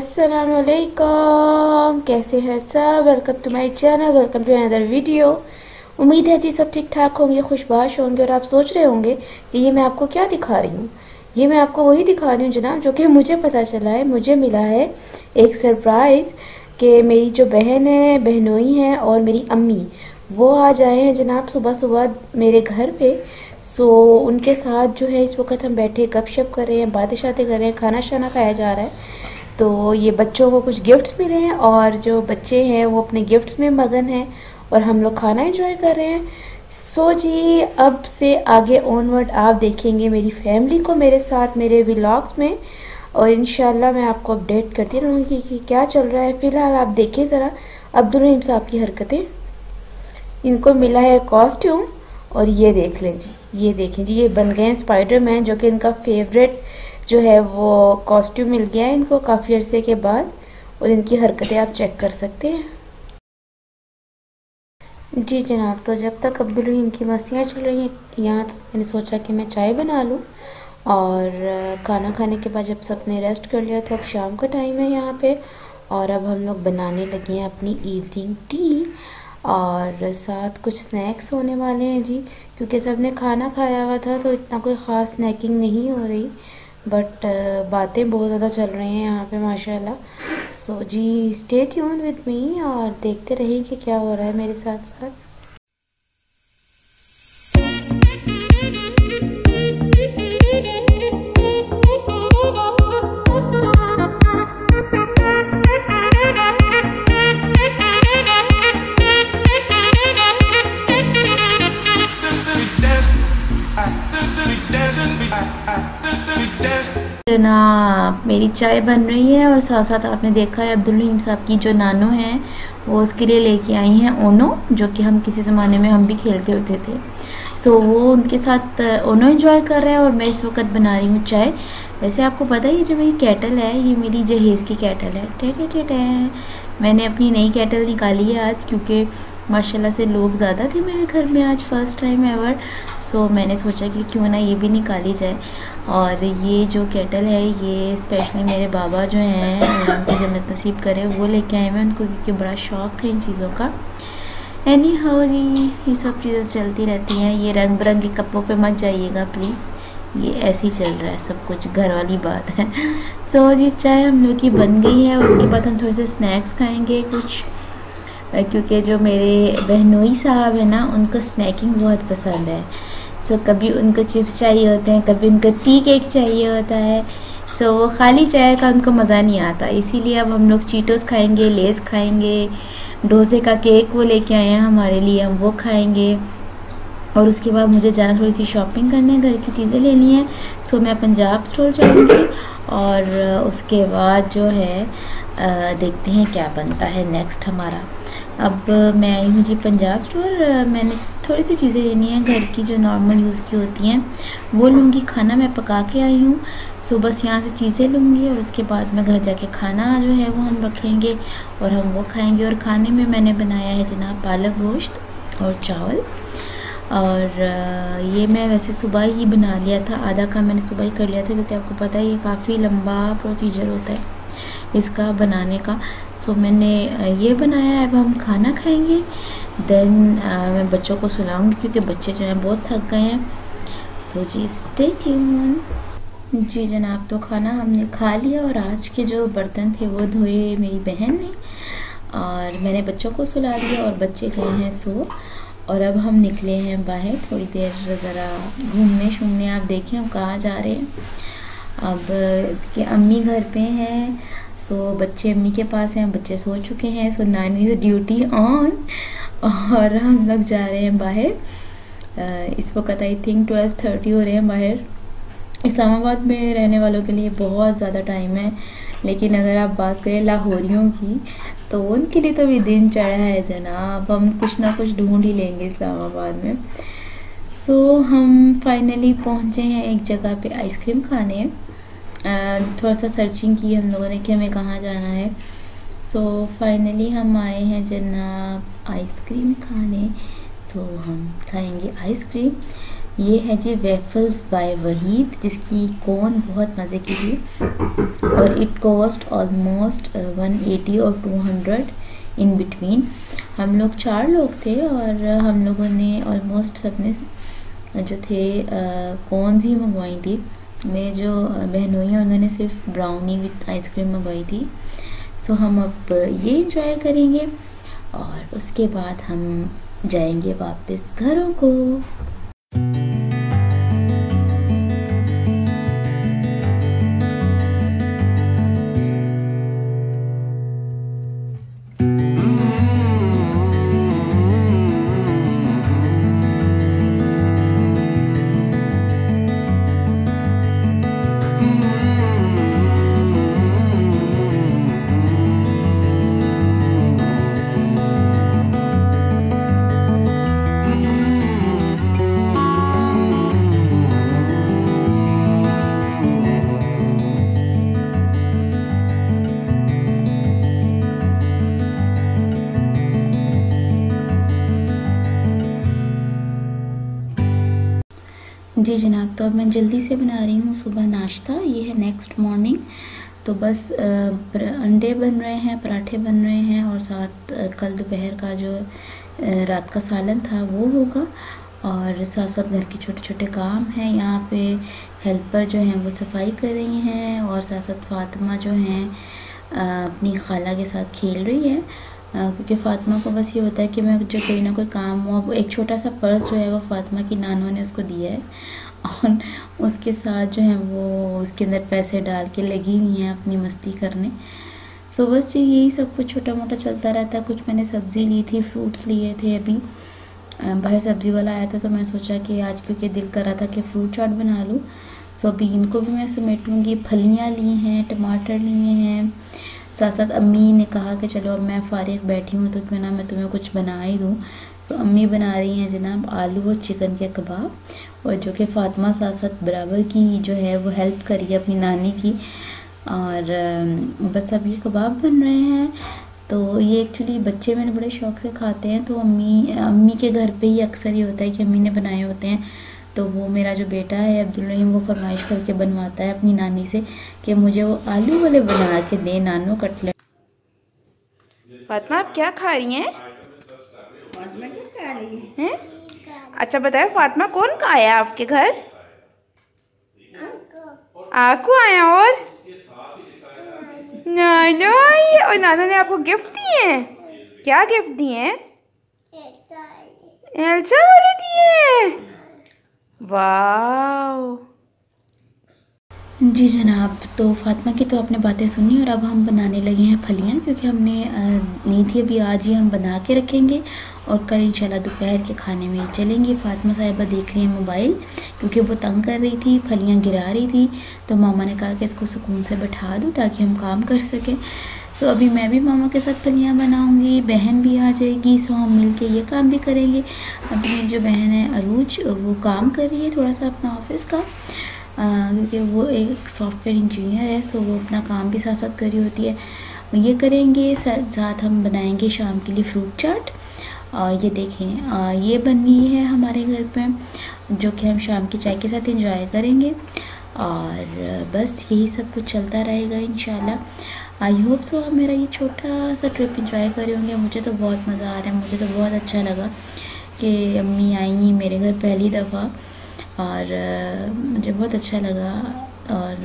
असलकम कैसे हैं सब? Welcome to my channel welcome to another video उम्मीद है जी सब ठीक ठाक होंगे, खुशबाश होंगे और आप सोच रहे होंगे कि ये मैं आपको क्या दिखा रही हूँ। ये मैं आपको वही दिखा रही हूँ जनाब, जो कि मुझे पता चला है, मुझे मिला है एक सरप्राइज़ कि मेरी जो बहन है, बहनोई हैं और मेरी अम्मी, वो आज आए हैं जनाब सुबह सुबह मेरे घर पर सो उनके साथ जो है इस वक्त हम बैठे गप शप कर रहे हैं बातें शातें कर रहे हैं खाना शाना खाया जा रहा है। तो ये बच्चों को कुछ गिफ्ट्स मिले हैं और जो बच्चे हैं वो अपने गिफ्ट्स में मगन हैं और हम लोग खाना एंजॉय कर रहे हैं। सो जी, अब से आगे ऑनवर्ड आप देखेंगे मेरी फैमिली को मेरे साथ, मेरे व्लॉग्स में और इन मैं आपको अपडेट करती रहूँगी कि क्या चल रहा है। फ़िलहाल आप देखें ज़रा अब्दुल रहीम साहब की हरकतें। इनको मिला है कॉस्ट्यूम और ये देख लें जी, ये देखें जी, ये बन गए हैं स्पाइडर मैन जो कि इनका फेवरेट जो है वो कॉस्ट्यूम मिल गया है इनको काफ़ी अरसे के बाद और इनकी हरकतें आप चेक कर सकते हैं। जी जनाब तो जब तक अब्दुल इनकी मस्तियाँ चल रही हैं, यहाँ तक मैंने सोचा कि मैं चाय बना लूँ और खाना खाने के बाद जब सबने रेस्ट कर लिया तो अब शाम का टाइम है यहाँ पे और अब हम लोग बनाने लगे हैं अपनी इवनिंग टी और साथ कुछ स्नैक्स होने वाले हैं जी, क्योंकि सबने खाना खाया हुआ था तो इतना कोई ख़ास स्नैकिंग नहीं हो रही। बट uh, बातें बहुत ज़्यादा चल रही हैं यहाँ पे माशाल्लाह। सो जी स्टे ट्यून विद मी और देखते रहिए कि क्या हो रहा है मेरे साथ साथ मेरी चाय बन रही है और साथ साथ आपने देखा है अब्दुल रहीम साहब की जो नानो हैं, वो उसके लिए लेके आई हैं ओनो, जो कि हम किसी ज़माने में हम भी खेलते होते थे। सो वो उनके साथ ओनो इन्जॉय कर रहे हैं और मैं इस वक्त बना रही हूँ चाय। वैसे आपको पता है ये जो मेरी कैटल है, ये मेरी जहेज़ की कैटल है। टे टे टे टे। मैंने अपनी नई कैटल निकाली है आज, क्योंकि माशाल्लाह से लोग ज़्यादा थे मेरे घर में आज फ़र्स्ट टाइम एवर सो मैंने सोचा कि क्यों ना ये भी निकाली जाए। और ये जो केटल है ये स्पेशली मेरे बाबा जो हैं उनको जन्नत नसीब करे वो लेके आए हैं उनको क्योंकि बड़ा शौक़ था इन चीज़ों का। एनी हाउ ये सब चीज़ें चलती रहती हैं। ये रंग बिरंगे कपड़ों पे मत जाइएगा प्लीज़ ये ऐसे ही चल रहा है सब कुछ घर वाली बात है। सो so, जी चाय हम लोग की बन गई है उसके बाद हम थोड़े से स्नैक्स खाएँगे कुछ क्योंकि जो मेरे बहनोई साहब है ना उनको स्नैकिंग बहुत पसंद है। सो so, कभी उनको चिप्स चाहिए होते हैं कभी उनको टी केक चाहिए होता है। सो so, वो खाली चाय का उनको मज़ा नहीं आता। इसीलिए अब हम लोग चीटोस खाएँगे लेस खाएँगे डोसे का केक वो लेके आए हैं हमारे लिए हम वो खाएँगे। और उसके बाद मुझे जाना थोड़ी सी शॉपिंग करने घर की चीज़ें लेनी है। सो so, मैं पंजाब स्टोर जाऊँगी। और उसके बाद जो है देखते हैं क्या बनता है नेक्स्ट हमारा। अब मैं आई हूँ जी पंजाब स्टोर। मैंने थोड़ी सी चीज़ें लेनी है, घर की जो नॉर्मल यूज़ की होती हैं, वो लूँगी खाना मैं पका के आई हूँ। सो बस यहाँ से चीज़ें लूँगी और उसके बाद मैं घर जाके खाना जो है वो हम रखेंगे और हम वो खाएँगे। और खाने में मैंने बनाया है जनाब पालक गोश्त और चावल। और ये मैं वैसे सुबह ही बना लिया था। आधा काम मैंने सुबह ही कर लिया था, क्योंकि आपको पता है ये काफ़ी लंबा प्रोसीजर होता है इसका बनाने का। सो मैंने ये बनाया है अब हम खाना खाएँगे। देन मैं बच्चों को सुलाऊँगी क्योंकि बच्चे जो हैं बहुत थक गए हैं। सो जी स्टे ट्यून जी, जनाब तो खाना हमने खा लिया और आज के जो बर्तन थे वो धोए मेरी बहन ने। और मैंने बच्चों को सुला दिया और बच्चे गए हैं सो। और अब हम निकले हैं बाहर थोड़ी देर ज़रा घूमने शूमने। आप देखें हम कहाँ जा रहे हैं। अब, क्योंकि अम्मी घर पे हैं। सो बच्चे अम्मी के पास हैं बच्चे सो चुके हैं सो नानी इज़ ड्यूटी ऑन और हम लोग जा रहे हैं बाहर। इस वक्त आई थिंक ट्वेल्व थर्टी हो रहे हैं बाहर। इस्लामाबाद में रहने वालों के लिए बहुत ज़्यादा टाइम है लेकिन अगर आप बात करें लाहौरियों की तो उनके लिए तो भी दिन चढ़ा है जनाब। हम कुछ ना कुछ ढूंढ ही लेंगे इस्लामाबाद में। सो so, हम फाइनली पहुँचे हैं एक जगह पे आइसक्रीम खाने। थोड़ा सा सर्चिंग की हम लोगों ने कि हमें कहाँ जाना है। सो so, फाइनली हम आए हैं जनाब आइसक्रीम खाने। सो so, हम खाएँगे आइसक्रीम ये है जी वेफल्स बाय वहीद जिसकी कौन बहुत मज़े की थी। और इट कॉस्ट ऑलमोस्ट 180 और 200 इन बिटवीन हम लोग चार लोग थे और हम लोगों ने ऑलमोस्ट सबने जो थे कौन ही मंगवाई थी। मेरे जो बहन हुई हैं, उन्होंने सिर्फ़ ब्राउनी विथ आइसक्रीम मंगवाई थी। सो हम अब ये इंजॉय करेंगे और उसके बाद हम जाएँगे वापस घरों को। जी जनाब तो अब मैं जल्दी से बना रही हूँ सुबह नाश्ता। ये है नेक्स्ट मॉर्निंग तो बस अंडे बन रहे हैं, पराठे बन रहे हैं और साथ कल दोपहर का जो रात का सालन था वो होगा। और साथ साथ घर के छोटे छोटे काम हैं। यहाँ पे हेल्पर जो हैं वो सफ़ाई कर रही हैं और साथ साथ फातिमा जो हैं अपनी खाला के साथ खेल रही है। क्योंकि फ़ातिमा को बस ये होता है कि मैं जो कोई ना कोई काम हुआ, वो एक छोटा सा पर्स जो है वो फ़ातिमा की नानों ने उसको दिया है। और उसके साथ जो है वो उसके अंदर पैसे डाल के लगी हुई हैं अपनी मस्ती करने। सो बस यही सब कुछ छोटा मोटा चलता रहता है। कुछ मैंने सब्ज़ी ली थी फ्रूट्स लिए थे अभी। बाहर सब्ज़ी वाला आया था तो मैं सोचा कि आज क्योंकि दिल कर रहा था कि फ्रूट चाट बना लूँ। सो अभी इनको भी मैं समेट लूँगी फलियाँ ली हैं, टमाटर लिए हैं साथ साथ अम्मी ने कहा कि चलो अब मैं फारिग बैठी हूँ तो क्यों ना मैं तुम्हें कुछ बना ही दूँ। तो अम्मी बना रही हैं जनाब आलू और चिकन के कबाब, और जो कि फ़ातिमा साथ साथ बराबर की जो है वो हेल्प करी अपनी नानी की। और बस अब ये कबाब बन रहे हैं। तो ये एक्चुअली बच्चे मैंने बड़े शौक से खाते हैं तो अम्मी अम्मी के घर पे ही अक्सर ये होता है कि अम्मी ने बनाए होते हैं। तो वो मेरा जो बेटा है अब्दुल रहीम वो फरमाइश करके बनवाता है अपनी नानी से कि मुझे वो आलू वाले बना के दे नानो कटलेट। फातमा आप क्या खा रही हैं? हैं? अच्छा बताओ फातिमा कौन का आया आपके घर? आपको आया और? नानो आई और नाना ने आपको गिफ्ट दिए हैं? क्या गिफ्ट दिए हैं? एल्सा वाले। दिए वाह जी जनाब तो फातिमा की तो आपने बातें सुनी और अब हम बनाने लगे हैं फलियाँ क्योंकि हमने ली थी, अभी आज ही हम बना के रखेंगे और कल इंशाल्लाह दोपहर के खाने में चलेंगे। फातिमा साहिबा देख रही हैं मोबाइल क्योंकि वो तंग कर रही थी, फलियाँ गिरा रही थी तो मामा ने कहा कि इसको सुकून से बैठा दूँ ताकि हम काम कर सकें। सो अभी मैं भी मामा के साथ फलियाँ बनाऊँगी, बहन भी आ जाएगी सो हम मिल के ये काम भी करेंगे। मेरी जो बहन है अरूज, वो काम कर रही है थोड़ा सा अपना ऑफ़िस का। क्योंकि वो एक सॉफ्टवेयर इंजीनियर है सो वो अपना काम भी साथ साथ कर रही होती है। ये करेंगे साथ हम बनाएँगे शाम के लिए फ्रूट चाट और ये देखें ये बनी है हमारे घर पे, जो कि हम शाम की चाय के साथ इंजॉय करेंगे। और बस यही सब कुछ चलता रहेगा इन आई होप सो आप मेरा ये छोटा सा ट्रिप इंजॉय कर होंगे। मुझे तो बहुत मज़ा आ रहा है। मुझे तो बहुत अच्छा लगा कि अम्मी आई मेरे घर पहली दफ़ा और मुझे बहुत अच्छा लगा और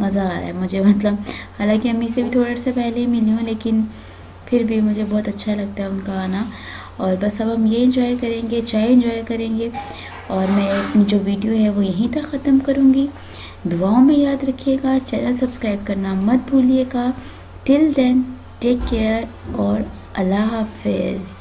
मज़ा आ रहा है मुझे। मतलब हालाँकि अम्मी से भी थोड़े से पहले ही मिली हूँ, लेकिन फिर भी मुझे बहुत अच्छा लगता है उनका आना। और बस अब हम ये इंजॉय करेंगे, चाय इंजॉय करेंगे और मैं अपनी जो वीडियो है वो यहीं तक ख़त्म करूँगी। दुआओं में याद रखिएगा, चैनल सब्सक्राइब करना मत भूलिएगा। टिल देन टेक केयर और अल्लाह हाफिज़।